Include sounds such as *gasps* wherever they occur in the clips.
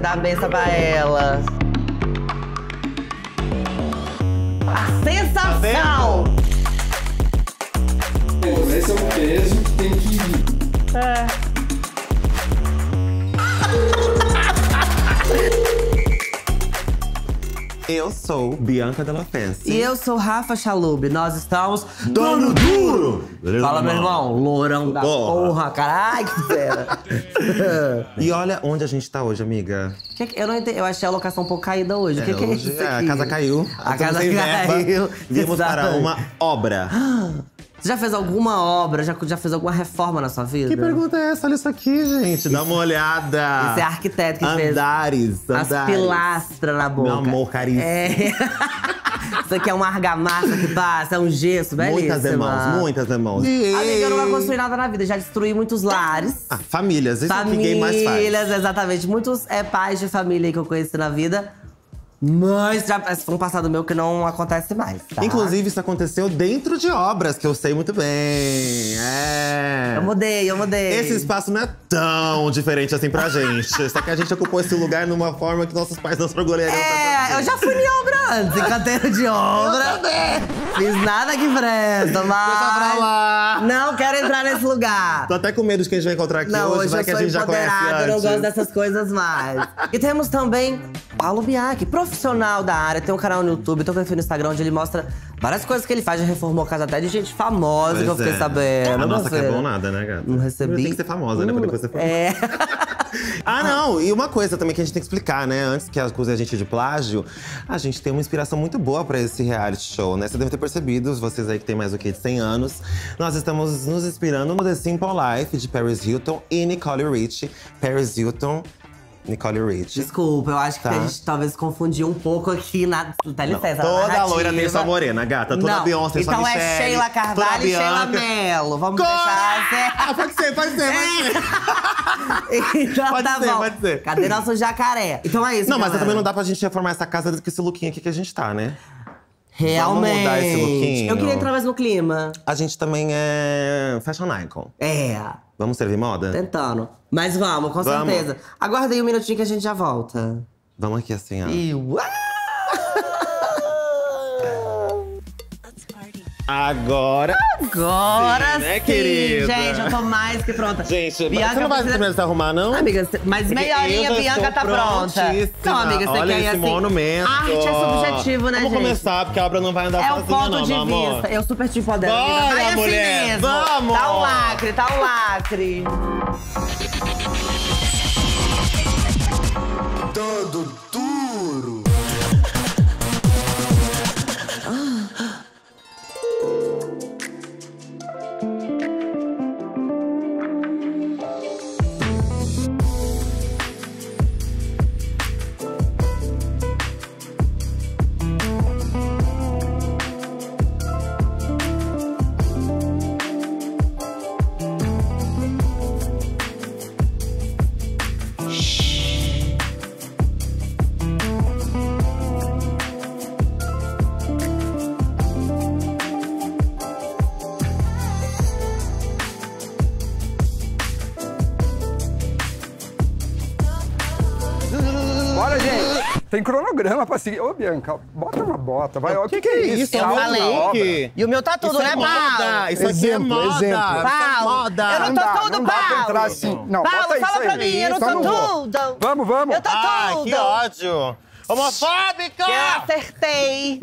Dá benção pra ela. A sensação! Esse é o peso que tem que ir. É. Eu sou Bianca Della Fence. E eu sou Rafa Chalub. Nós estamos Dono duro! Fala, meu irmão. Lourão da Porra. porra, caralho, que fera. *laughs* E olha onde a gente tá hoje, amiga. Que que- eu não entendi. Eu achei a locação um pouco caída hoje. O que, que é isso a aqui? casa caiu. A casa em verba. caiu. Vimos para uma obra. *gasps* Você já fez alguma obra? Já, já fez alguma reforma na sua vida? Que pergunta é essa? Olha isso aqui, gente. Dá uma olhada. Esse é arquiteto que fez. Andares, As andares. pilastras na boca. Meu amor caríssimo. É. *laughs* Isso aqui é uma argamassa que passa, é um gesso, belíssima. Muitas mãos, muitas mãos. Amiga, eu não vou construir nada na vida. Já destruí muitos lares. Ah, famílias, isso é o que ninguém mais faz. Famílias, exatamente. Muitos é, pais de família que eu conheci na vida. Mas já foi um passado meu que não acontece mais, tá? Inclusive, isso aconteceu dentro de obras, que eu sei muito bem. É. Eu mudei, eu mudei. Esse espaço não é tão diferente assim pra gente. *laughs* Só que a gente ocupou esse lugar numa forma que nossos pais não se orgulhariam. É, eu já fui em obra antes, em canteiro de *laughs* obra. Fiz nada que presta, mas. Deixa pra lá. Não quero entrar nesse lugar. Tô até com medo de que a gente vai encontrar aqui Não, hoje, hoje vai que a gente já conhece empoderada, eu não antes. gosto dessas coisas mais. e temos também Paulo Bianchi, profissional da área, tem um canal no YouTube, tem um perfil no Instagram onde ele mostra várias coisas que ele faz, já reformou casa até de gente famosa que eu Pois fiquei é. sabendo. A nossa que é bom nada, né, gata? Não recebi. Tem que ser famosa, né? Pra depois ser famosa. É. *laughs* Ah, não! E uma coisa também que a gente tem que explicar, né? Antes que acuse a gente de plágio, a gente tem uma inspiração muito boa pra esse reality show, né? Você deve ter percebido, vocês aí que tem mais do que de 100 anos. Nós estamos nos inspirando no The Simple Life, de Paris Hilton e Nicole Rich. Paris Hilton, Nicole Rich. Desculpa, eu acho que Tá. a gente talvez confundiu um pouco aqui na. Dá licença, Toda narrativa. loira tem sua morena, gata. Toda Não, Beyoncé, sua Então é Michelle, Sheila toda Carvalho e Sheila. Mello. Vamos Cora! deixar. Ah, *laughs* pode ser, pode ser, pode ser. *laughs* Então Pode tá ser, bom. pode ser. Cadê nosso jacaré? Então é isso, Não, mas também não dá pra gente reformar essa casa com esse lookinho aqui que a gente tá, né? Realmente. Vamos mudar esse lookinho? Eu queria entrar mais no clima. A gente também é fashion icon. É, Vamos servir moda? tentando. Mas vamos, com Vamos. certeza. Aguarda aí um minutinho que a gente já volta. Vamos aqui assim, ó. E uau! Agora. Agora Sim, né, sim, querida? gente, eu tô mais que pronta. Gente, Bianca você não vai precisa- de se arrumar, não? Amiga, mas meia horinha a Bianca tá pronta. Não, amiga, você Olha quer ir esse assim. monumento. Arte é subjetivo, né, Vamos gente? começar, porque a obra não vai andar É o sozinha, ponto não, de meu amor. vista. Eu super te empodero. Bora, amiga. Vai assim mulher, mesmo. vamos! Tá um lacre, tá um lacre. Todo duro. Tem cronograma pra seguir. Ô, Bianca, bota uma bota, vai. O que, que é isso? Eu uma falei. obra. E o meu tá tudo, Isso né, é Paulo? moda! Isso aqui é Exemplo, moda! exemplo. Isso é Paulo, moda! eu não Não tô dá, tudo, não dá pra Paulo. entrar assim. Não, Paulo, bota isso fala aí. pra mim, eu não vou. tudo. Vamos, vamos. Eu tô Ai, tudo. que ódio! Homofóbica! Que eu acertei.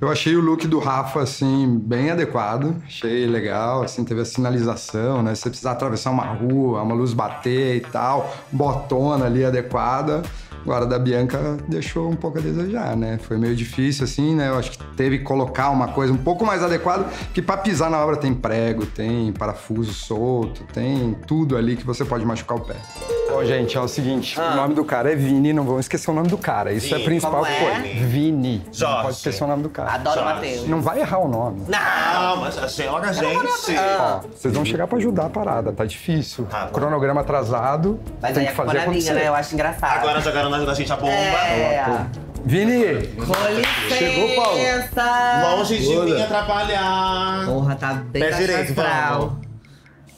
Eu achei o look do Rafa, assim, bem adequado. Achei legal, assim, teve a sinalização, né? Se você precisar atravessar uma rua, uma luz bater e tal, botona ali adequada. Agora, da Bianca deixou um pouco a desejar, né? Foi meio difícil, assim, né? Eu acho que teve que colocar uma coisa um pouco mais adequada, porque pra pisar na obra tem prego, tem parafuso solto, tem tudo ali que você pode machucar o pé. Bom, gente, é o seguinte, o nome do cara é Vini, não vamos esquecer o nome do cara. Isso é a Vini, principal como é? coisa. Vini. Não Jorge. pode esquecer o nome do cara. Adoro o Matheus. Não vai errar o nome. Não, mas a gente. Ó, vocês vão chegar pra ajudar a parada, tá difícil. Tá bom. Cronograma atrasado, Mas tem aí que a fazer não é minha, acontecer. né? Eu acho engraçado. Agora jogaram na, na gente a bomba. É. Vini! Com licença. Chegou, Paulo? Longe de mim atrapalhar. Porra, tá bem Pé direito, vamos.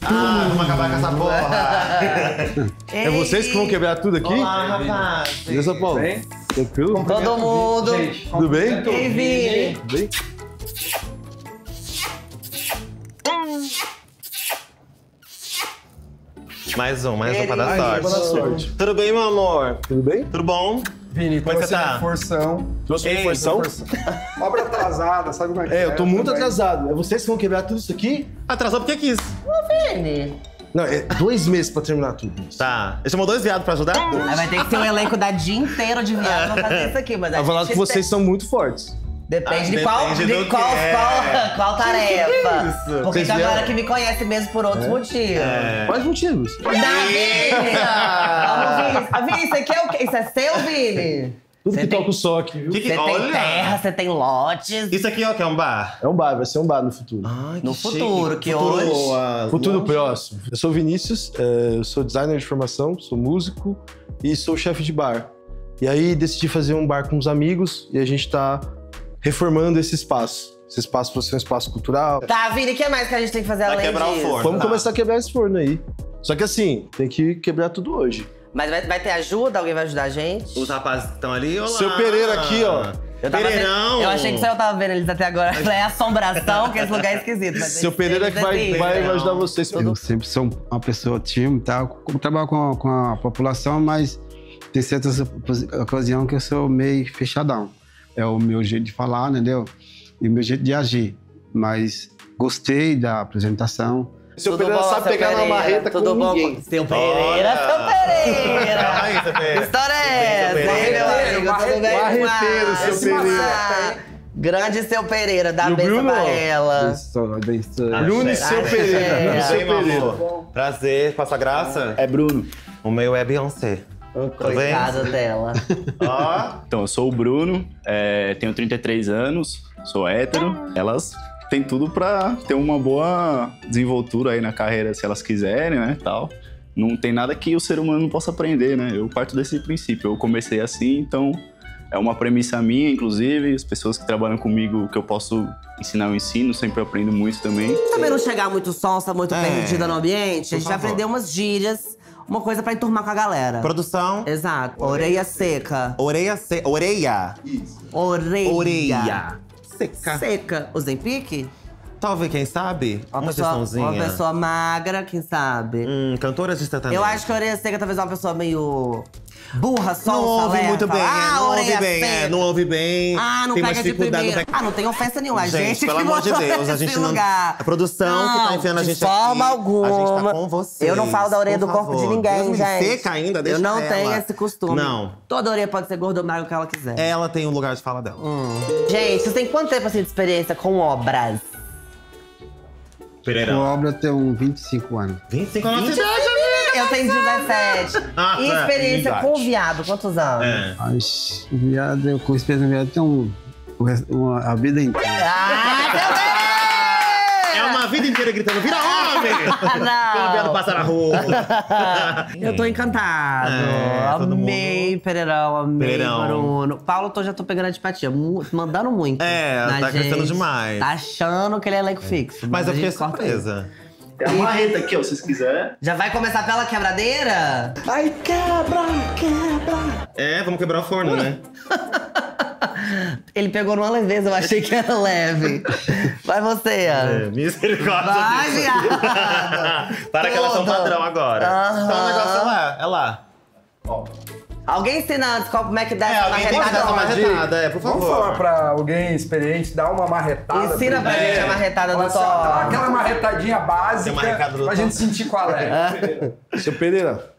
Ah, vamos acabar com essa porra. É vocês que vão quebrar tudo aqui? Olá, rapaz. E São Paulo? Tranquilo? Todo mundo. Tudo bem? Ei, Vini. Tudo bem? Mais um, mais um Mais um pra dar sorte. sorte. Tudo bem, meu amor? Tudo bem? Tudo bom? Vini, Como é que você tá? Forção. Trouxe Ei, forção? *laughs* Obra atrasada, sabe como é que é? É, eu tô muito também. atrasado. É vocês que vão quebrar tudo isso aqui? Atrasou porque quis. Vini. Não, é dois meses pra terminar tudo. Tá. Ele chamou dois viados pra ajudar? Aí vai ter que ter um elenco da dia inteiro de viado pra fazer isso aqui, mas a Eu vou falar que vocês tem- são muito fortes. Depende Ah, de qual, depende de do que qual, é. qual, qual tarefa. isso? Porque tem galera que me conhece mesmo por outros motivos. Quais motivos? Da Vini! Vamos. Ah, Vini, isso aqui é o quê? Isso é seu, Vini? Tudo Você que tem- toca o sol aqui, viu? Você tem olha! terra, você tem lotes. Isso aqui, ó, que é um bar. É um bar, vai ser um bar no futuro. Ai, No futuro, que hoje- ah, Futuro longe. próximo. Eu sou Vinícius, é, eu sou designer de formação, sou músico e sou chefe de bar. E aí decidi fazer um bar com os amigos e a gente tá reformando esse espaço. Esse espaço para ser um espaço cultural. Tá, Vini, o que mais que a gente tem que fazer Vai além quebrar o disso? forno. Vamos tá. começar a quebrar esse forno aí. Só que assim, tem que quebrar tudo hoje. Mas vai, vai ter ajuda? Alguém vai ajudar a gente? Os rapazes que estão ali, olá. Seu Pereira aqui, ó. Eu tava Pereirão. vendo- eu achei que só eu tava vendo eles até agora. Eu *laughs* falei, é assombração, que esse lugar é esquisito. mas Seu Pereira que vai, vai ajudar vocês. Eu sempre sou uma pessoa tímida, tá? Eu trabalho com a, com a população, mas tem certas ocasiões que eu sou meio fechadão. É o meu jeito de falar, entendeu? E o meu jeito de agir. Mas gostei da apresentação. Seu Tudo Pereira bom, sabe seu pegar Pereira? na marreta Tudo com bom? ninguém. Seu Pereira, seu Calma Pereira. aí, seu Que Pereira. história é essa, hein, meu Pereira, amigo? Tudo bem? marreteiro, seu Pereira. Grande seu Pereira, dá o benção Bruno, pra ela. Bruno e seu. Pereira. Prazer, passa graça. É Bruno. O meu é Beyoncé. Coitado dela. *laughs* Ó. Então, eu sou o Bruno, é, tenho 33 anos, sou hétero. Elas têm tudo pra ter uma boa desenvoltura aí na carreira, se elas quiserem, né, tal. Não tem nada que o ser humano não possa aprender, né? Eu parto desse princípio. Eu comecei assim, então é uma premissa minha, inclusive. As pessoas que trabalham comigo, que eu posso ensinar, eu ensino. Sempre aprendo muito também. Também não chegar muito sonsa, muito É, perdida no ambiente. A gente vai aprender umas gírias, uma coisa pra enturmar com a galera. Produção. Exato. Orelha seca. Orelha se... Orelha. Orelha. Orelha. Seca. Seca. O Zempique? Talvez, quem sabe? Uma, pessoa, uma pessoa magra, quem sabe? Hum, cantora de sertanejo. Eu acho que a orelha seca talvez é uma pessoa meio burra, sonsa, Não ouve muito bem, Ah, é, não ouve bem, é, seca. não ouve bem. Ah, não tem mais pega de dificuldade, não primeira. pega- Ah, não tem ofensa nenhuma. A Gente, gente pelo amor de Deus, a gente não- lugar. a produção que tá enfiando a gente de forma aqui, alguma. a gente tá com vocês, Eu não falo da orelha do corpo de ninguém, Deus me gente. seca ainda, deixa Eu não ela. tenho esse costume. Não. Toda orelha pode ser gorda ou magra, o que ela quiser. Ela tem o lugar de fala dela. Gente, vocês têm quanto tempo assim, de experiência com obras? Com Pereirão. obra eu tenho 25 anos. 25 Eu tenho 17. Ah, e tá, experiência idade. com viado, quantos anos? É. Mas o viado, eu com experiência no viado, tenho um, o uma- a vida inteira. Ah! É uma vida inteira gritando, vira homem! *laughs* Não. Quando o viado passa na rua. *laughs* Eu tô encantado. É, amei Pereirão, amei Pereirão. Bruno. Paulo, tô, já tô pegando antipatia, mu- mandando muito. É, na tá crescendo gente. demais. Tá achando que ele é elenco fixo. Mas eu a fiquei surpresa. Tem a marreta aqui, ó, se vocês quiserem. Já vai começar pela quebradeira? Ai, quebra, quebra. É, vamos quebrar o forno, né? Ele pegou numa leveza, eu achei que era leve. Vai você, É, Ana. misericórdia. Vai, viado. Para que elas são Tudo. padrão agora. Então o negócio é lá, é lá. Alguém ensina antes qual- como é que dá É, essa marretada? essa Dica. marretada, é, por Vamos favor. falar pra alguém experiente dar uma marretada. Ensina pra gente a marretada do assim, Thor. Aquela marretadinha básica Tem uma marretada do pra gente sentir qual é. Seu Pereira.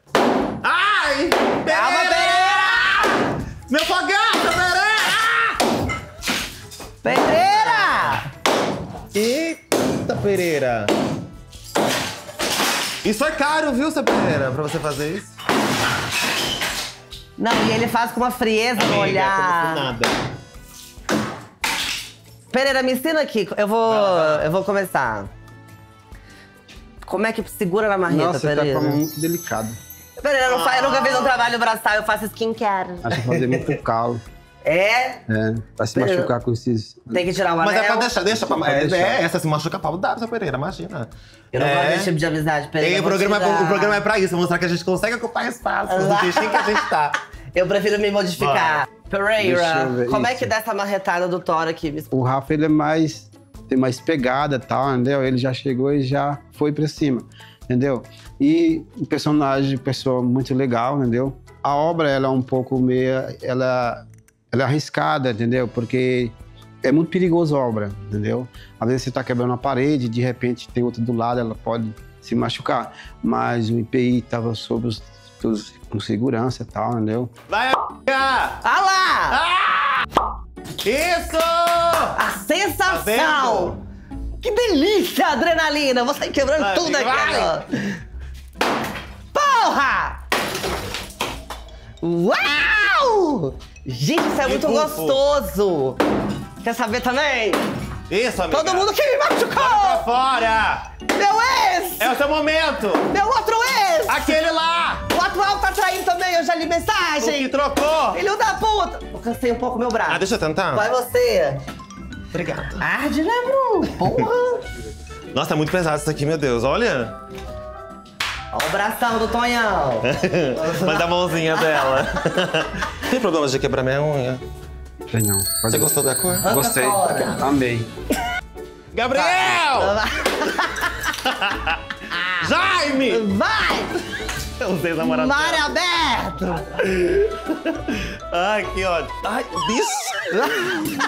Ai! Calma, Pereira! Meu fogão, Pereira! Pereira! Eita, Pereira! Isso é caro, viu, seu Pereira, pra você fazer isso? Não, e ele faz com uma frieza no Amiga, olhar. como nada. Pereira, me ensina aqui. Eu vou, eu vou começar. Como é que segura na marreta, Nossa, você tá com a Pereira? mão muito delicada. Pereira, eu, não fa- eu nunca fiz um trabalho braçal, eu faço skincare. Acho que fazer muito calo. É, É, pra se Mas- machucar com esses. tem que tirar o Mas anel. é pra deixar, deixa pra. É, deixar. é, essa se machuca pau dá, Pereira, imagina. Eu não é. gosto desse tipo de amizade, Pereira. O programa, é, o programa é pra isso, mostrar que a gente consegue ocupar espaço no jeitinho que a gente tá. *laughs* Eu prefiro me modificar. Deixa Pereira, eu ver como é isso. que dá essa marretada do Thor aqui? O Rafa, ele é mais. tem mais pegada e tal, entendeu? Ele já chegou e já foi pra cima, entendeu? E o personagem, pessoa muito legal, entendeu? A obra, ela é um pouco meia. Ela, ela é arriscada, entendeu? Porque é muito perigoso a obra, entendeu? Às vezes você tá quebrando uma parede, de repente tem outra do lado, ela pode se machucar. Mas o IPI tava sob os, todos com segurança e tal, entendeu? Vai, amiga! Ah lá! Isso! A sensação! Tá que delícia, adrenalina! Você tá quebrando Vai, tudo aqui vai. agora. Porra! Uau! Gente, isso é muito gostoso! Quer saber também? Isso, amiga. Todo mundo que me Pra machucou! fora! Meu ex! É o seu momento! Meu outro ex! Aquele lá! O atual tá traindo também, eu já li O que mensagem! trocou! Filho da puta! Eu cansei um pouco meu braço. Ah, deixa eu tentar. Vai você! Obrigado. Arde, né, Bruno? Porra! Nossa, tá muito pesado isso aqui, meu Deus. Olha. Olha o bração do Tonhão! *laughs* Manda a mãozinha dela. *laughs* Tem problema de quebrar minha unha? Sei não. Você gostou da cor? Gostei. Amei. Gabriel! *laughs* Jaime! Vai! Eu sei namorar Mar aberto! Ai, que ódio. Ai, bicho!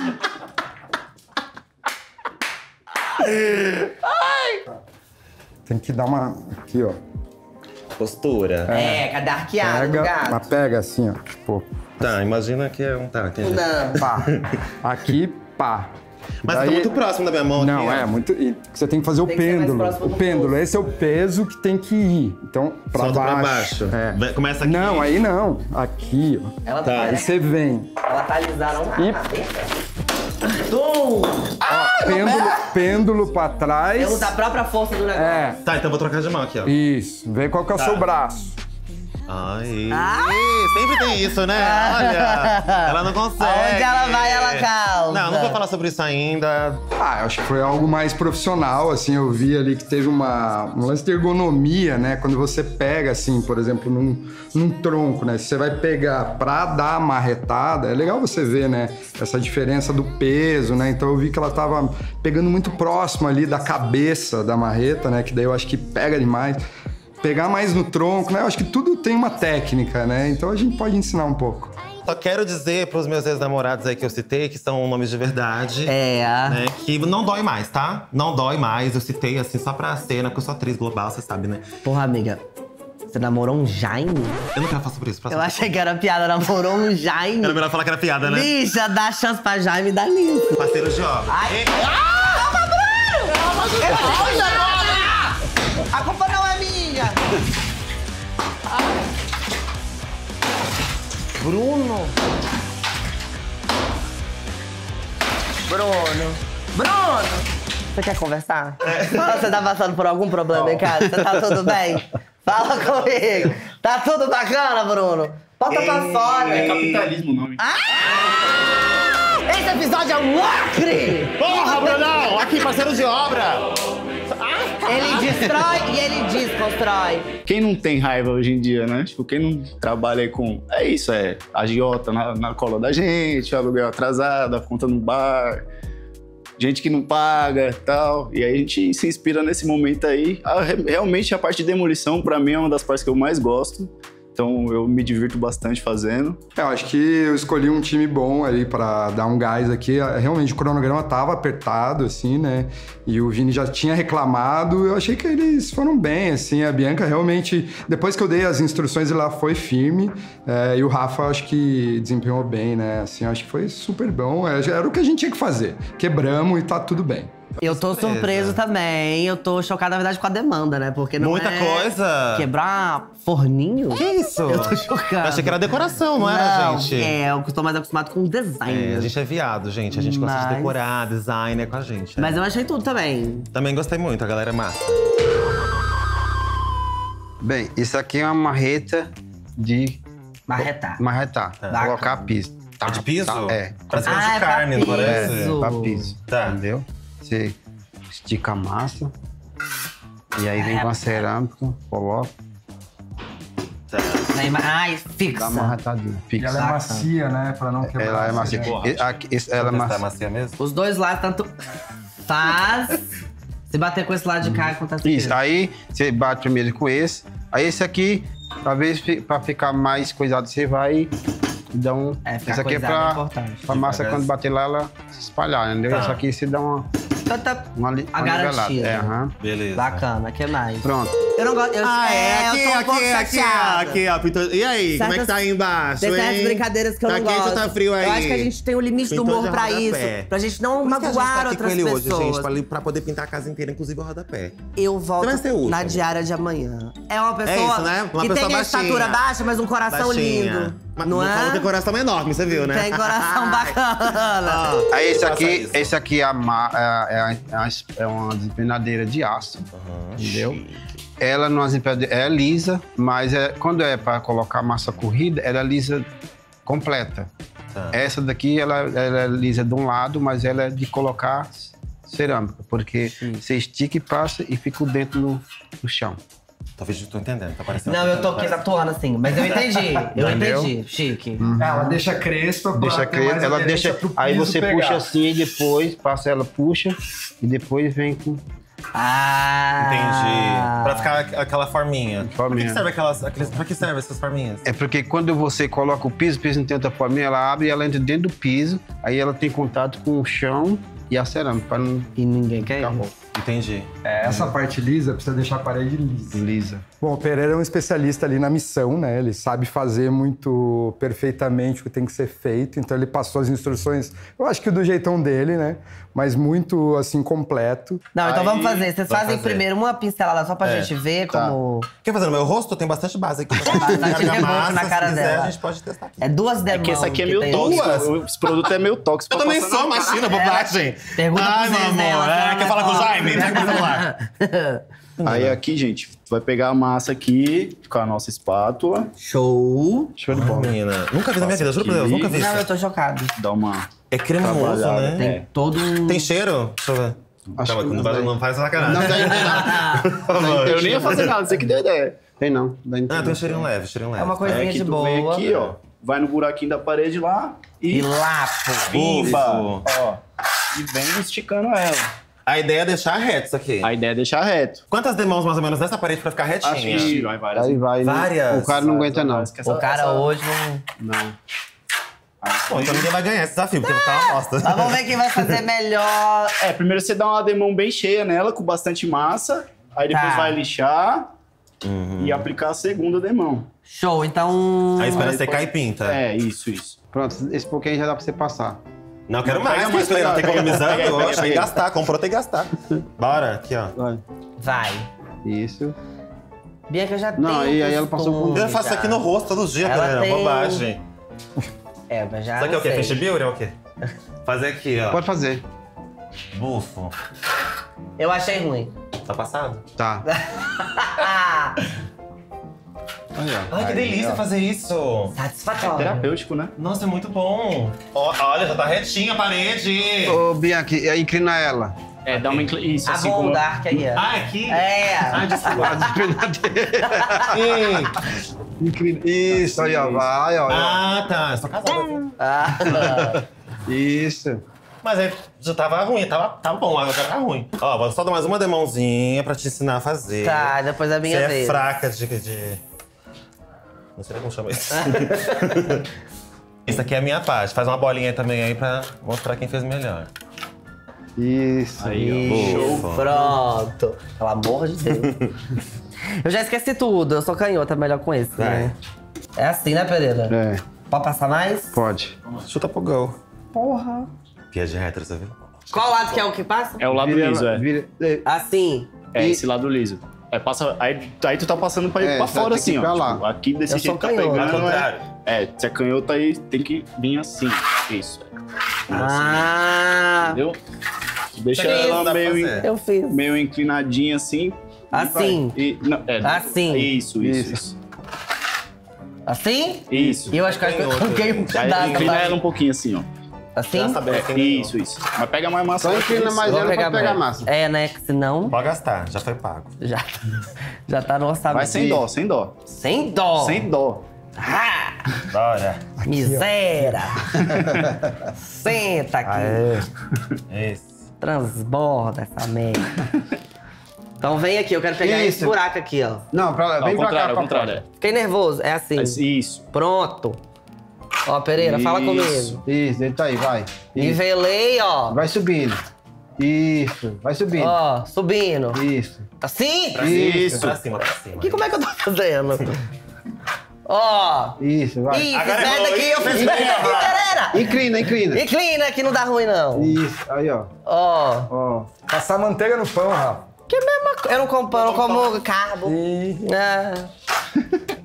Tem que dar uma. Aqui, ó. Postura. É, cadê a arqueada do Pega, gato? mas pega assim, ó. Tipo, Tá, imagina que é um. Tá, entendi. Não. pá. *laughs* Aqui, pá. Mas Daí- tá muito próximo da minha mão Não, aqui. é muito. e Você tem que fazer o Tem mais pêndulo. O pêndulo, rosto. esse é o peso que tem que ir. Então, pra Solta baixo. pra baixo. É. Começa aqui. Não, aí não. Aqui, ó. Ela Tá, tá. Aí você vem. Ela tá alisaram lá. E- Tum! Ó, pêndulo, pêndulo pra trás. Eu uso a própria força do negócio. É. Tá, então vou trocar de mão aqui, ó. Isso. Vê qual que é o Tá. seu braço. Ai. Ah! Sempre tem isso, né? Olha. Ela não consegue. Aonde ela vai, ela causa. Não, não vou falar sobre isso ainda. Ah, eu acho que foi algo mais profissional, assim, eu vi ali que teve uma, um lance de ergonomia, né? Quando você pega, assim, por exemplo, num, num tronco, né? Se você vai pegar pra dar a marretada, é legal você ver, né? Essa diferença do peso, né? Então eu vi que ela tava pegando muito próximo ali da cabeça da marreta, né? Que daí eu acho que pega demais. Pegar mais no tronco, né? Eu acho que tudo tem uma técnica, né? Então a gente pode ensinar um pouco. Só quero dizer pros meus ex-namorados aí que eu citei, que são nomes de verdade. É. Né, que não dói mais, tá? Não dói mais. Eu citei assim só pra cena, porque eu sou atriz global, você sabe, né? Porra, amiga. Você namorou um Jaime? Eu não quero falar sobre isso. Eu achei que era piada, namorou um Jaime. Era melhor falar que era piada, né? Bicha, dá chance pra Jaime e dá nisso. Parceiro de obra. Ai. E- Calma, Bruno! Eu achei que era- Bruno! Bruno! Bruno! Você quer conversar? Você tá passando por algum problema em casa? Você tá tudo bem? Fala comigo! Tá tudo bacana, Bruno? Bota pra fora! É capitalismo o nome. Esse episódio é um lacre! Porra, Brunão! Aqui, parceiro de obra! Ele destrói e ele desconstrói. Quem não tem raiva hoje em dia, né? Tipo, quem não trabalha aí com. É isso, é agiota na, na cola da gente, aluguel atrasado, a conta no bar, gente que não paga e tal. E aí a gente se inspira nesse momento aí. A- realmente a parte de demolição, pra mim, é uma das partes que eu mais gosto. Então eu me divirto bastante fazendo. É, eu acho que eu escolhi um time bom ali pra dar um gás aqui. Realmente o cronograma tava apertado, assim, né? E o Vini já tinha reclamado. Eu achei que eles foram bem, assim. A Bianca realmente, depois que eu dei as instruções, ela foi firme. É, e o Rafa, acho que desempenhou bem, né? Assim, acho que foi super bom. É, Era o que a gente tinha que fazer. Quebramos e tá tudo bem. Eu tô Surpresa. surpreso também. Eu tô chocada, na verdade, com a demanda, né? Porque não Muita é coisa. Quebrar forninho? Que isso? Eu tô chocada. Eu achei que era decoração, não, era, gente? É, eu tô mais acostumado com design. É, a gente é viado, gente. A gente gosta de Mas- decorar, design é com a gente. é. Mas eu achei tudo também. Também gostei muito, a galera é massa. Bem, isso aqui é uma marreta de Marretar. marretar, Bacana. colocar a pista. tá, De piso? tá, é. Parece Ah, de é pra carne, não parece? piso. Pra piso. Tá. Entendeu? Você estica a massa. E aí vem com a cerâmica, coloca, ma- Ai, dá fixa. uma ratadinha. E Fixa. ela é macia, né? Pra não quebrar. Ela é macia. Borracha. E aqui- esse- ela é Ela tá macia. macia mesmo? Os dois lados, tanto faz. Se bater com esse lado de cá, acontece Isso, isso. aí você bate primeiro com esse. Aí esse aqui, talvez pra ficar mais coisado, você vai dar um. É, ficar esse aqui é coisado é pra, importante. pra massa quando bater lá, ela se espalhar, entendeu? Tá. Esse aqui você dá uma, Tanta uma, li- A garantia. É, aham. Beleza. bacana, que mais? Pronto. Eu não gosto. Eu, Ah, é, eu aqui, tô um aqui, pouco aqui, chateada. aqui, ó. Pintor. E aí, como é que Certas- tá aí embaixo, Tem certas brincadeiras que eu tá não quente gosto. ou tá frio aí? Eu acho que a gente tem um limite do Pintor humor de pra isso. Pra gente não Por isso que a gente tá magoar aqui outras com ele pessoas. hoje, gente, pra, pra poder pintar a casa inteira, inclusive o rodapé. Eu volto útil. na diária de amanhã. É uma pessoa isso, né? Uma que pessoa tem a estatura baixa, mas um coração lindo. Mas não é? falou que o coração é enorme, você viu, né? Tem coração *laughs* bacana. Ah, Aí esse aqui, esse aqui é, a é, é, a- é uma desempenadeira de aço, entendeu? Ela não é é lisa, mas é, quando é para colocar massa corrida, ela é lisa completa. Tá. Essa daqui, ela, ela é lisa de um lado, mas ela é de colocar cerâmica, porque você estica e passa e fica o dentro no, no chão. Talvez eu tô entendendo, tá parecendo. Não, eu tô aqui atuando assim, mas eu entendi. Eu Entendeu? entendi. Chique. Ela deixa crespa pra Deixa mais ela deixa. pro Aí você pegar. puxa assim e depois passa ela, puxa e depois vem com. Ah. Entendi. Pra ficar aquela forminha. Pra que, Forminha. serve aquelas. Aqueles, pra que serve essas forminhas? É porque quando você coloca o piso, o piso não tem outra forma, ela abre e ela entra dentro do piso, aí ela tem contato com o chão e a cerâmica, para não E ninguém quer isso. Entendi. É, essa parte lisa precisa deixar a parede lisa. lisa. Bom, o Pereira é um especialista ali na missão, né? Ele sabe fazer muito perfeitamente o que tem que ser feito, então ele passou as instruções, eu acho que do jeitão dele, né? Mas muito, assim, completo. Não, então Aí, vamos fazer. Vocês vamos fazem fazer. primeiro uma pincelada só pra É, gente ver tá. como. Quer fazer no meu rosto? Tem bastante base aqui. bastante *laughs* Minha reboco massa, na cara se quiser, dela. a gente pode testar aqui. É duas É demãos. que esse aqui é meio tóxico. Esse produto é meio tóxico. Eu também sou, imagina, bobagem. Pergunta Ai, pro meu Zé amor. É, quer falar com o gosta. Jaime? Pega meu celular. *laughs* Aí aqui, gente, tu vai pegar a massa aqui com a nossa espátula, Show. Show de bola. Menina, nunca vi na minha vida, juro por Deus, nunca vi Não, eu isso. tô chocado. dá uma É cremoso, né? Tem É. todo um. Tem cheiro? Deixa eu ver. Acho Calma, que não, não faz, tem. não faz sacanagem. Não, não dá. *laughs* Eu nem ia fazer nada, você que deu ideia. Tem não. Ah, tem um cheirinho leve, cheirinho leve. É uma coisinha aqui de boa. vem aqui, ó. Vai no buraquinho da parede lá e, E pimba, Ufa. ó. E vem esticando ela. A ideia é deixar reto isso aqui. A ideia é deixar reto. Quantas demãos mais ou menos nessa parede pra ficar retinha? Acho que vai várias. Aí vai. né? Várias. O cara não aguenta, não. Essa- O cara essa- hoje não. Não. Bom, então ninguém vai ganhar esse desafio, porque tá uma bosta. Mas vamos ver quem vai fazer melhor. É, primeiro você dá uma demão bem cheia nela, com bastante massa. Aí depois Tá. vai lixar e aplicar a segunda demão. Show, então. Aí espera Aí secar pode- e pinta. É, isso, isso. Pronto, esse pouquinho já dá pra você passar. Não, quero Não, mais, não pega, tem economizando. pega, pega, Oxe, pega, tem que gastar, comprou, tem que gastar. Bora, aqui, ó. Vai. Vai. Isso. Bianca já Não, tem. aí- aí ela passou costume Eu faço aqui no rosto todo dia, Ela galera. tem- Bobagem. É, mas já. Isso aqui é o quê? Fish Builder é o quê? Fazer aqui, ó. Pode fazer. Bufo. Eu achei ruim. Tá passado? Tá. *laughs* Ah. Ai, que delícia ó. fazer isso. satisfatório. Terapêutico, né? Nossa, é muito bom. Ó, olha, já tá retinha a parede. Ô, Bianca, aí inclina ela. É, dá uma inclinação. Isso, A assim, como... Dark aí, ó. Ah, aqui? É. Ah, desculpa. *laughs* Ih. Inclina. Isso, aí, ó. Vai, ó. Ah, tá. Sou casada. Ah, Isso. Mas aí já tava ruim, tava, tava bom, agora tá ruim. Ó, vou só dar mais uma demãozinha pra te ensinar a fazer. tá, depois da minha Você vez. é fraca de, de... Não sei nem como chama isso. *laughs* isso aqui é a minha parte. Faz uma bolinha aí também aí pra mostrar quem fez melhor. Isso. Aí, ó. Ufa. Pronto. Pelo amor de Deus. *laughs* eu já esqueci tudo, eu sou canhota, melhor com esse, né? É assim, né, Pereira? É, Pode passar mais? pode. Chuta pro gol. Porra. Piada de retro, você viu? Qual lado que é o que passa? É o lado Vira- liso, é. vira- é, Assim. É E- esse lado liso. É, passa. Aí, aí tu tá passando pra, É, pra fora assim, ó. pra lá. Tipo, aqui desse Eu jeito sou tá canhoto. pegando. Ao é-. É, se é canhoto aí tem que vir assim. Isso. Ah. Entendeu? Deixa ela meio. Eu fiz. meio inclinadinha assim. Assim. E, não, é, Assim. Isso, isso, Isso. isso. Assim? Isso. E eu acho que eu coloquei *laughs* um pedaço. inclina ela um pouquinho assim, ó. Assim? Já sabe, É, isso, isso. Mas pega mais massa. Só inclina mais Vou ela pra pegar mais. massa. É, né? Que senão Pode gastar, já foi pago. já, já tá no orçamento. Vai sem dó, sem dó. Sem dó. Sem dó. Ah, Bora. miséria. *laughs* Senta aqui. Esse. Transborda essa merda. Então vem aqui, eu quero pegar esse Isso. buraco aqui, ó. Não, pra, Ao vem pra cá, contrário, ao pra contrário. fora. é. Fiquei nervoso. É assim. Mas Isso. Pronto. Ó, Pereira, fala Isso. comigo. Isso, deita aí, vai. Isso. Nivelei, ó. Vai subindo. Isso, vai subindo. Ó, subindo. Isso. Assim? Isso. Pra cima, pra cima. Que como é que eu tô fazendo? *laughs* Ó. Isso, vai. Isso, Agora sai errou, daqui, eu fiz inclina. bem aqui, Pereira. Inclina, inclina. Inclina que não dá ruim, não. Isso, aí, ó. Ó. Ó. Passar manteiga no pão, Rafa. Que mesma coisa. Eu não como, eu não como carbo. E Ah. *laughs*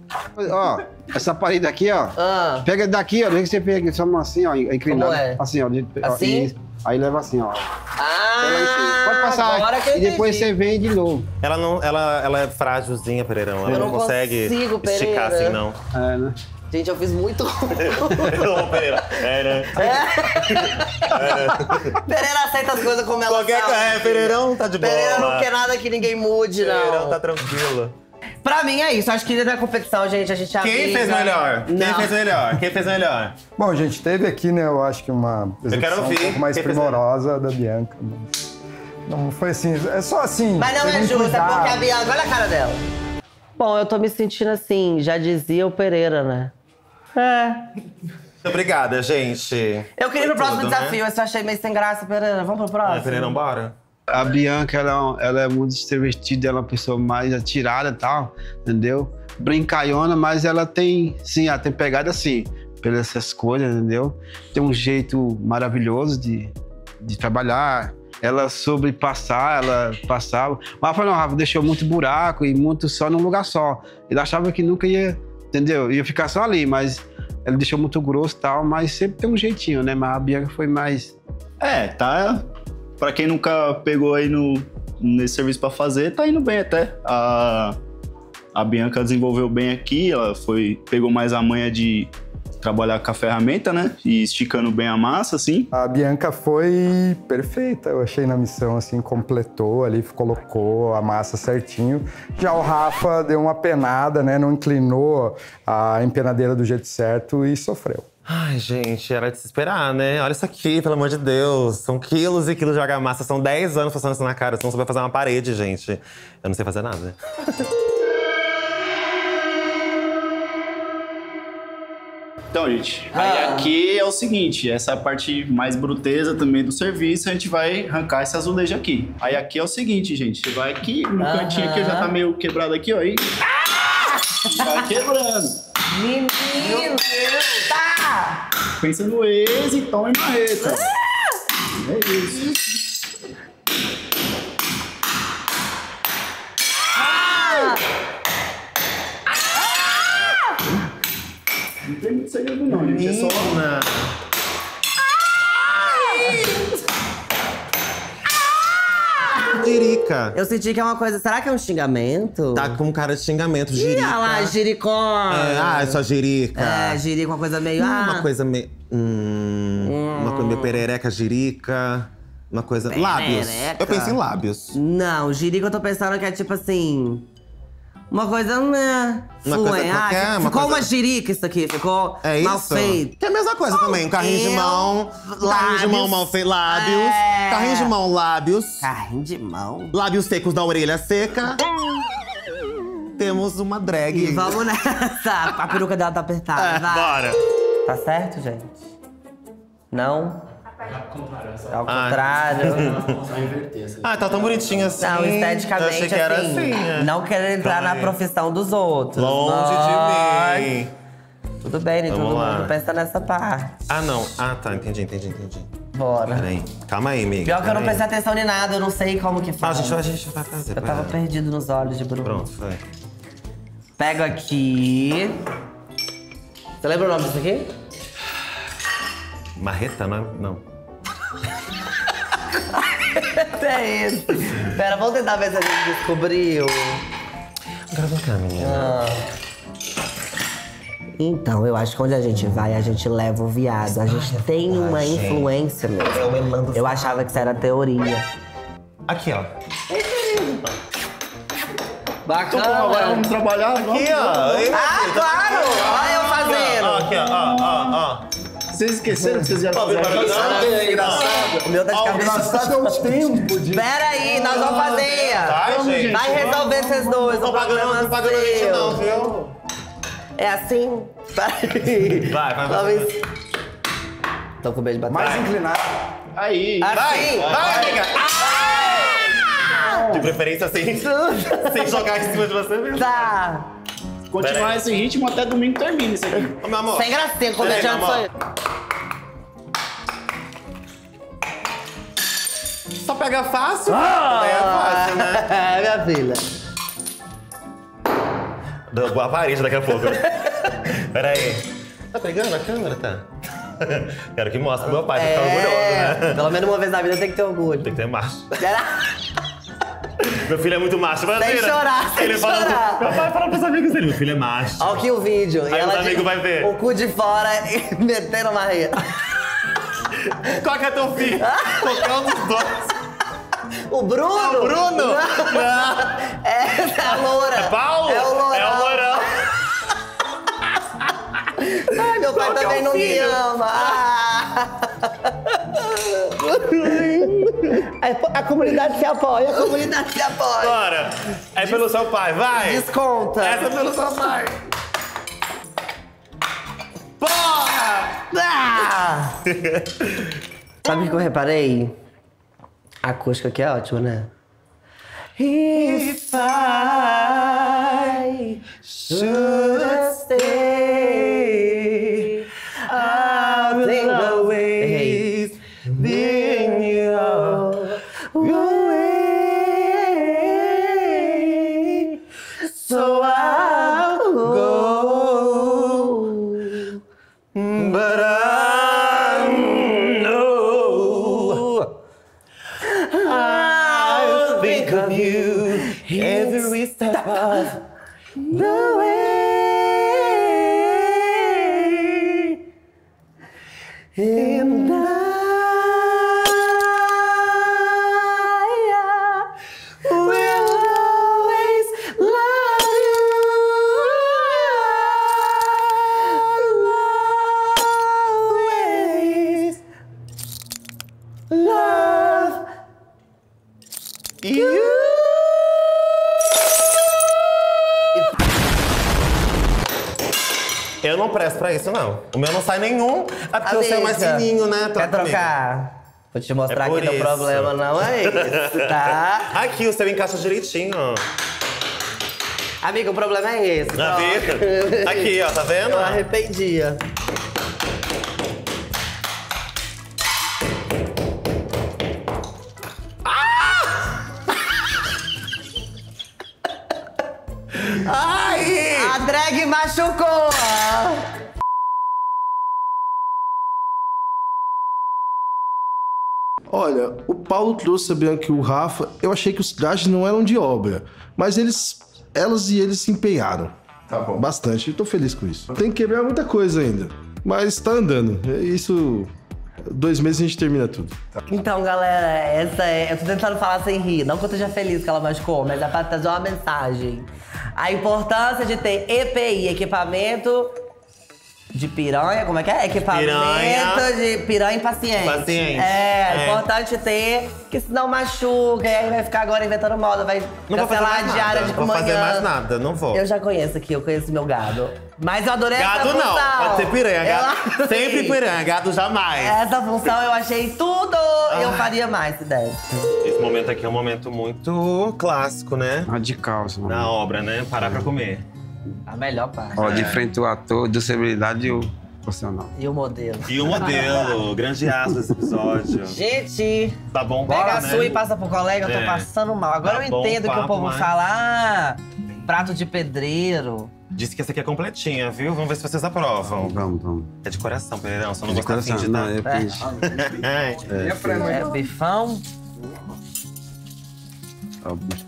Ó, essa parede aqui, ó. Ah. Pega daqui, ó. Do que você pega só uma assim, ó. Inclinada. Como é? Assim, ó. de- ó, Assim? isso. Aí leva assim, ó. Ah, Pode passar. Agora que eu e depois entendi. você vem de novo. Ela não, ela, ela é frágilzinha, Pereirão. Ela Eu não, não consegue consigo, esticar Pereira. assim, não. É, né? Gente, eu fiz muito. *laughs* Ô, Pereira. É, né? Pereira aceita as coisas como elas Qualquer são. coisa. É, Pereirão tá de boa. Pereira não quer nada que ninguém mude, Pereirão não. tá tranquilo. Pra mim é isso. Acho que na competição, gente, a gente Quem amiga. fez melhor? Quem fez melhor? Quem fez melhor? Bom, gente, teve aqui, né, eu acho que uma quero execução ouvir. um pouco mais Quem primorosa da Bianca. mas Não foi assim, é só assim. Mas não é justo, é cuidado. porque a Bianca, olha a cara dela. Bom, eu tô me sentindo assim, já dizia o Pereira, né? É. Muito obrigada, gente. Eu queria ir pro próximo Tudo, né? desafio, esse eu achei meio sem graça, Pereira. Vamos pro próximo? Ah, Pereirão, bora? A Bianca, ela, ela é muito extrovertida, ela é uma pessoa mais atirada e tal, entendeu? Brincalhona, mas ela tem, sim, ela tem pegada assim, pelas essas coisas, entendeu? Tem um jeito maravilhoso de, de trabalhar. Ela soube passar, ela passava. Rafa não, Rafa deixou muito buraco e muito só num lugar só. Ele achava que nunca ia, entendeu? Ia ficar só ali, mas ele deixou muito grosso e tal, mas sempre tem um jeitinho, né? Mas a Bianca foi mais É, tá. Pra quem nunca pegou aí no, nesse serviço pra fazer, tá indo bem até. A, a Bianca desenvolveu bem aqui, ela foi, pegou mais a manha de trabalhar com a ferramenta, né? E esticando bem a massa, assim. A Bianca foi perfeita, eu achei na missão, assim, completou ali, colocou a massa certinho. Já o Rafa deu uma penada, né, não inclinou a empenadeira do jeito certo e sofreu. Ai, gente, era de se esperar, né? Olha isso aqui, pelo amor de Deus. São quilos e quilos de argamassa. São 10 anos passando isso na cara. Você não sabe fazer uma parede, gente. Eu não sei fazer nada. *laughs* Então, gente, aí aqui é o seguinte, essa parte mais bruteza também do serviço, a gente vai arrancar esse azulejo aqui. Aí aqui é o seguinte, gente, você vai aqui no cantinho aqui, já tá meio quebrado aqui, ó, aí... Vai quebrando. Menino! Tá! Pensa no ex e toma em marreta. É isso. Não tem muito segredo não, gente. É só... Menina. Jirica. Eu senti que é uma coisa. Será que é um xingamento? Tá com cara de xingamento, Ih, jirica. olha lá, giricó. É, ah, é só jirica. É, jirica, uma coisa meio. Ah, Uma coisa meio. Hum, Uma coisa meio perereca, jirica. Uma coisa. Lábios. Perereca. Eu penso em lábios. Não, jirica eu tô pensando que é tipo assim. Uma coisa. Né, Uma coisa. Ah, qualquer, uma ficou coisa- uma jirica isso aqui, ficou É mal isso? feito. Que é a mesma coisa também. Um carrinho de mão. Carrinho de mão lábios. mal feito. Lábios. É. Carrinho de mão, lábios. Carrinho de mão. Lábios secos da orelha seca. Temos uma drag. E vamos nessa. A peruca dela tá apertada. É, vai. bora. Tá certo, gente? Não? Ao Ah. contrário. *laughs* Ah, tá tão bonitinho assim. Não, esteticamente, Eu achei que era assim, assim. é. não querendo entrar na profissão dos outros. Longe mas- de mim. Tudo bem, nem Vamos todo lá. mundo pensa nessa parte. Ah, não. Ah, tá. Entendi, entendi, entendi. Bora. Peraí. Calma aí, amiga. Pior que eu não prestei atenção em nada, eu não sei como que Ah, a faz. gente, vai- a gente vai fazer. Eu tava pera. perdido nos olhos de Bruno. Pronto, foi. Pego aqui. Você lembra o nome disso aqui? Marreta, não? é? Não. *laughs* É esse. Pera, vamos tentar ver se a gente descobriu. Agora vem cá, menina. Ah. Então, eu acho que onde a gente vai, a gente leva o viado. A gente tem uma influência mesmo. É Elando Eu achava que isso era teoria. Aqui, ó. Bacana. Agora vamos trabalhar. Aqui, ó. Ei, Ah, claro! Olha eu fazendo. aqui, ó. Vocês esqueceram que vocês já fizeram Não, isso? é engraçado. O meu tá de cabeça. Engraçado é o tempo de. Pera aí, nós vamos fazer. Vai, gente. Vai resolver esses dois. Não o pagando, não pagando é gente, não, viu? É assim? Vai, Vai, vai, vai. Tô com beijo de batalha. Mais inclinado. Aí. Vai, Assim? vai, amiga. Ah! De preferência sem, sem jogar em cima de você mesmo. Tá. Continuar esse ritmo até domingo termina isso aqui. Ô, meu amor. Sem gracinha, comediante sou eu. Só pega fácil. Daí é fácil, né? É, *laughs* minha filha. Deu boa parede daqui a pouco. *laughs* Pera aí. Tá pegando a câmera, tá? *laughs* Quero que mostre pro meu pai, pra ficar orgulhoso, É, né? pelo menos uma vez na vida tem que ter orgulho. Tem que ter macho. Meu filho é muito macho, mas Sem chorar, sem Ele fala, chorar. meu pai fala pros amigos dele, meu filho é macho. Olha aqui o vídeo. Aí os de- amigos vai ver. O cu de fora *laughs* e metendo uma rede. Qual que é teu filho? Qualquer um dos dois. O Bruno? O Bruno? Essa é a loura. É Paulo? É o lourão. É o lourão. Ai, meu pai Qual que é também o não me filho? ama. Ah. A comunidade se apoia, a comunidade se apoia. Bora. É pelo seu pai, vai. Desconta. Essa é pelo seu pai. Porra! Ah! Sabe o que eu reparei? A acústica aqui é ótima, né? If I should stay O meu não sai nenhum. É porque o seu é mais Amiga, fininho, né? Quer Troca comigo. trocar? Vou te mostrar É que isso. problema não é esse, tá? *laughs* Aqui, o seu encaixa direitinho. Amiga, o problema é esse. Na vida. *laughs* Aqui, ó, tá vendo? Eu arrependia. *laughs* Ai! A drag machucou! Olha, o Paulo trouxe a Bianca e o Rafa. Eu achei que os trajes não eram de obra, mas eles, elas e eles se empenharam. Tá bom. Bastante. Eu tô feliz com isso. Tem que quebrar muita coisa ainda, mas tá andando. Isso, dois meses a gente termina tudo. Então, galera, essa é. Eu tô tentando falar sem rir. Não que eu esteja feliz que ela machucou, mas é pra trazer uma mensagem. A importância de ter EPI, equipamento de piranha, como é que é? Equipamento Piranha. de piranha impaciente. Paciente. É, é É. importante ter, que senão machuca, e aí vai ficar agora inventando moda, vai Não vou fazer cancelar mais a diária nada. de Vou manhã. fazer mais nada, não vou. Eu já conheço aqui, eu conheço meu gado. Mas eu adorei essa Gado função. não, pode ser piranha. Gado, sempre piranha, gado jamais. Essa função eu achei tudo. Eu faria mais se desse. Esse momento aqui é um momento muito clássico, né? Radical, assim. Na obra, né? Parar pra comer. A melhor parte. Ó, de frente o ator, de celebridade e o profissional. E o modelo. E o modelo, grande aço desse episódio. Gente, Tá bom, pega bora, a né? sua e passa pro colega, eu tô É. passando mal. Agora Tá eu bom, entendo que o papo, povo mas- fala, ah, prato de pedreiro. Disse que essa aqui é completinha, viu? Vamos ver se vocês aprovam. Vamos, vamos. É de coração, Pereirão, só não De gosta coração, assim de não, dar. é. Ai, E a É, bifão. Ó, o bicho.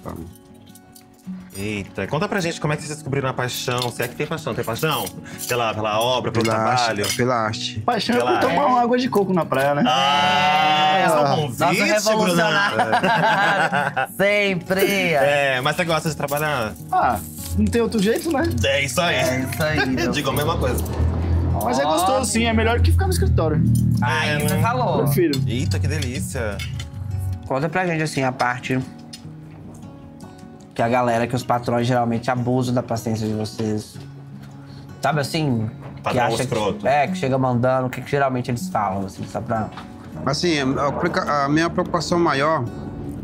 Eita, conta pra gente como é que vocês descobriram a paixão. Se é que tem paixão, tem paixão? Pela, pela obra, pelo Pela trabalho? arte, pela arte. Paixão é Pela- por tomar uma água de coco na praia, né? Ah, eu sou um Nossa, convite, revolucionário. *laughs* Sempre. É, mas você gosta de trabalhar? Ah, não tem outro jeito, né? É isso aí. É isso aí. *laughs* Digo a mesma coisa. Mas é gostoso, sim. É melhor que ficar no escritório. Aí você falou. Prefiro. Eita, que delícia. Conta pra gente, assim, a parte que a galera, que os patrões geralmente abusam da paciência de vocês. Sabe assim? que acha escroto. que, é, que chega mandando, o que, que geralmente eles falam, assim, só pra. Assim, a, preocupa- a minha preocupação maior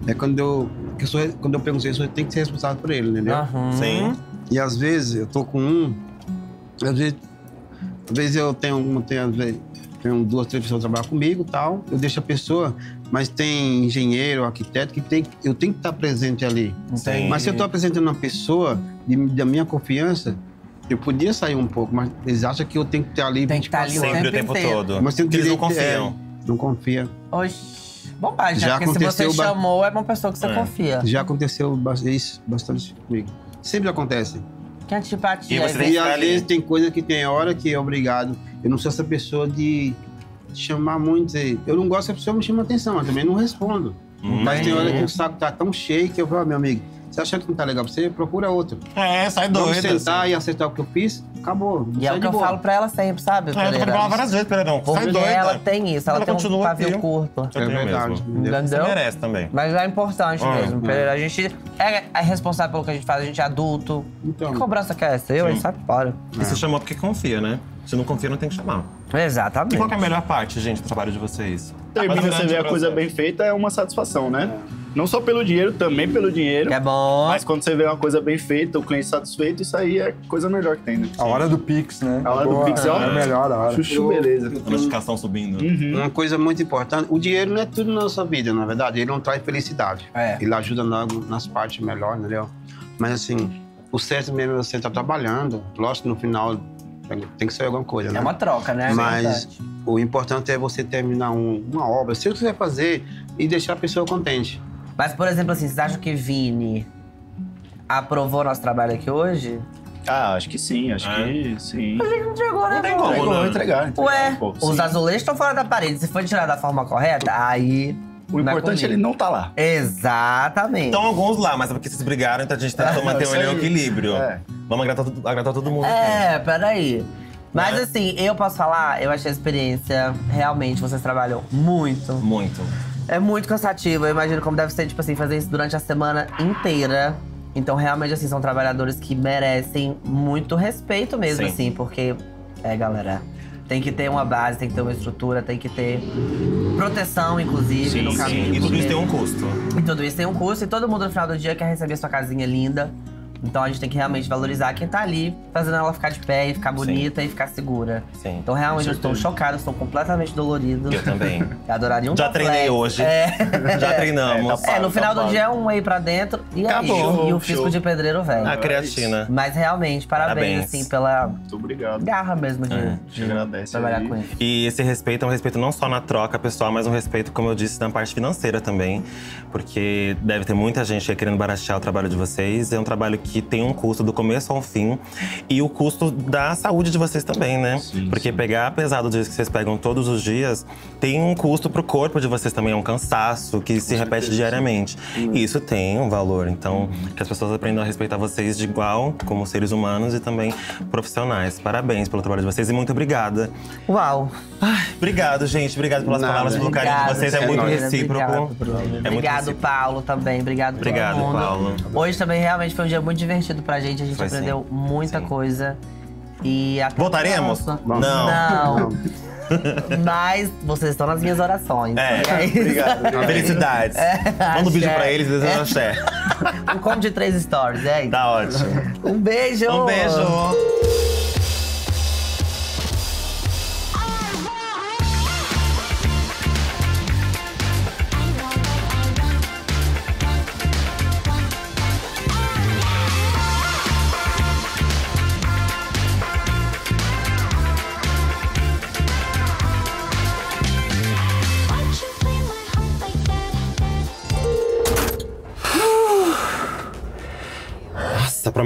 é quando eu, que eu sou, quando eu pego um sensor, tenho que ser responsável por ele, entendeu? Aham. Sim. E às vezes eu tô com um, às vezes, às vezes eu tenho, uma- tenho, às vezes, tenho duas, três pessoas que trabalham comigo e tal, eu deixo a pessoa, mas tem engenheiro, arquiteto, que tem, eu tenho que estar presente ali. Sim. Mas se eu estou apresentando uma pessoa de, da minha confiança, eu podia sair um pouco, mas eles acham que eu tenho que estar ali Tem que estar ali o Sempre o tempo inteiro. todo. Mas tem Porque eles não é, confiam. não confia. Oxi. Bobagem, Já né? Porque se você aconteceu ba- chamou, é uma pessoa que você É. confia. Já aconteceu isso bastante comigo. Sempre acontece. Que antipatia. E você tem vem- E às ali. vezes tem coisa que tem hora que é obrigado. Eu não sou essa pessoa de chamar muito. dizer, Eu não gosto que a pessoa me chama atenção, eu também não respondo. Hum. Mas tem hora que o saco tá tão cheio que eu falo, meu amigo, você achando que não tá legal pra você, procura outro. É, sai Vamos doido. sentar assim. e acertar o que eu fiz, acabou. E é o que eu boa. falo pra ela sempre, sabe? É, eu falando várias vezes, Pereirão. Sai doida. ela tem isso, ela, Ela tem um continua pavio aqui. curto. Eu É verdade. mesmo. entendeu? Você merece também. Mas é importante Ah, mesmo, Pereira. A gente é, é responsável pelo que a gente faz, a gente é adulto. Então. Que cobrança que é essa? Eu, Sim. sai fora. E você chamou porque confia, né? Se não confia, não tem que chamar. E Exatamente. qual que é a melhor parte, gente, do trabalho de vocês? Termina, Mas você vê a coisa bem feita, é uma satisfação, né? Não só pelo dinheiro, também pelo dinheiro. Que é bom. Mas quando você vê uma coisa bem feita, o cliente satisfeito, isso aí é a coisa melhor que tem, né? A hora do Pix, né? A hora do Boa, Pix é é uma- a melhor hora. Chuchu, beleza. A notificação subindo. Uma coisa muito importante, o dinheiro não é tudo na nossa vida, na verdade. Ele não traz felicidade. É. Ele ajuda na- nas partes melhores, entendeu? Mas assim, o certo mesmo é você estar trabalhando. Lógico, no final tem que ser alguma coisa, né? É uma troca, né? É Mas importante. o importante é você terminar um- uma obra, seja o que você vai fazer, e deixar a pessoa contente. Mas, por exemplo, assim, vocês acham que Vini aprovou nosso trabalho aqui hoje? Ah, acho que sim, acho É? que sim. Não entregou, né? Não tem como, Entregou, né? entregar, entregar, Ué, pô, os azulejos estão fora da parede. Se for tirar da forma correta, aí. O não é importante é ele não tá lá. Exatamente. Estão alguns lá, mas é porque vocês brigaram, então a gente tentou *laughs* manter um aí. equilíbrio. É. Vamos agradar, todo- agradar todo mundo. É, peraí. Mas Né? assim, eu posso falar, eu achei a experiência, realmente, vocês trabalham muito. Muito. É muito cansativo. Eu imagino como deve ser, tipo assim, fazer isso durante a semana inteira. Então, realmente, assim, são trabalhadores que merecem muito respeito mesmo, Sim. assim, porque, é, galera, tem que ter uma base, tem que ter uma estrutura, tem que ter proteção, inclusive, Sim, no sim. caminho. E tudo isso tem um custo. e tudo isso tem um custo e todo mundo no final do dia quer receber sua casinha linda. Então a gente tem que realmente valorizar quem tá ali, fazendo ela ficar de pé e ficar bonita e ficar segura. Sim. Então realmente eu estou chocado, estou completamente dolorido. Eu também. *laughs* Eu adoraria um Já complex. treinei hoje. É. Já treinamos. É, tá É, no Tá final do pago. dia é um whey pra dentro e Acabou. aí, e o fisco de pedreiro velho. A creatina. Mas realmente, parabéns, Parabéns. assim, pela Muito obrigado. garra mesmo de, É. de agradece trabalhar aí. com isso. E esse respeito é um respeito não só na troca pessoal, mas um respeito, como eu disse, na parte financeira também. Porque deve ter muita gente aí querendo baratear o trabalho de vocês. É um trabalho que tem um custo do começo ao fim. E o custo da saúde de vocês também, né? Sim, Porque pegar pesado disso que vocês pegam todos os dias tem um custo pro corpo de vocês também. É um cansaço que se repete diariamente. E isso tem um valor. Então, que as pessoas aprendam a respeitar vocês de igual, como seres humanos e também profissionais. Parabéns pelo trabalho de vocês e muito obrigada. Uau! Obrigado, gente. Obrigado pelas Nada. palavras, pelo carinho de vocês. É muito recíproco. Obrigado. É muito obrigado, recíproco. Paulo, também. Obrigado, Obrigado, todo mundo. Paulo. Hoje também realmente foi um dia muito divertido pra gente. A gente Foi, aprendeu sim. muita Sim. coisa. E Voltaremos? próxima. Não. Não. *laughs* Mas vocês estão nas minhas orações. É. E aí- *laughs* Felicidades. Manda um beijo pra eles e deseja axé. Um combo de três stories, é isso. Tá ótimo. Um beijo! Um beijo.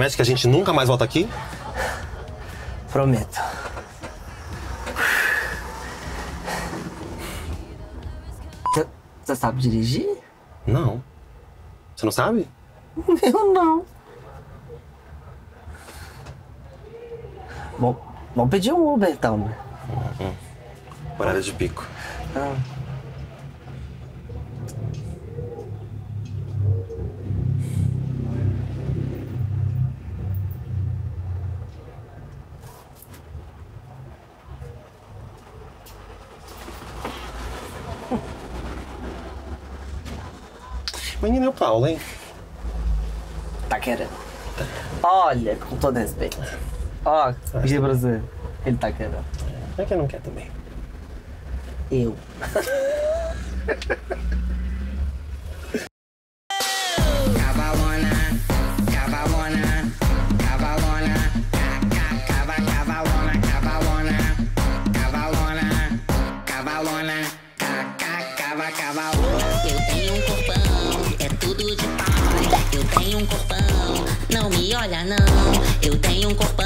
Promete que a gente nunca mais volta aqui? Prometo. Você- sabe dirigir? Não. Você não sabe? *laughs* Eu não. Bom, vamos pedir um Uber então. né? Horário de pico. Ah. Paulo, hein? Tá querendo. Olha, com todo respeito. Ó, diga pra você. Ele tá querendo. É que não quer também. Eu. *laughs* olha não. Eu tenho um corpão,